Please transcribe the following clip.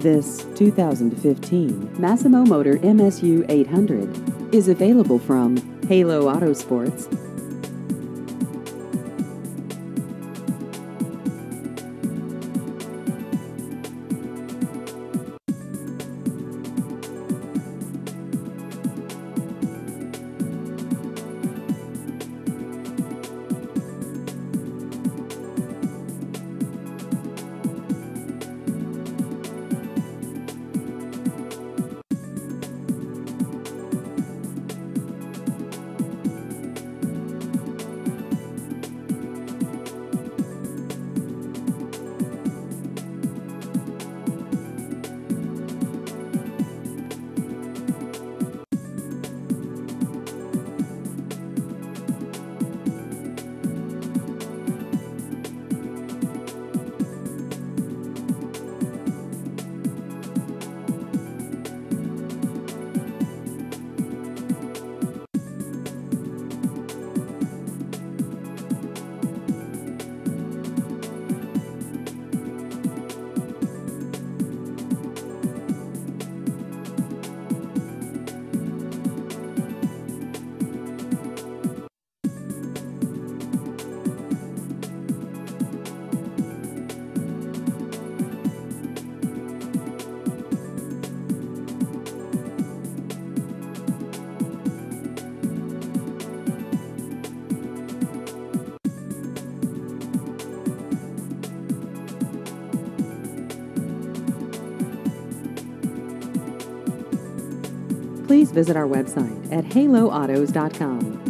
This 2015 Massimo Motor MSU 800 is available from Halo Autosports. Please visit our website at haloautos.com.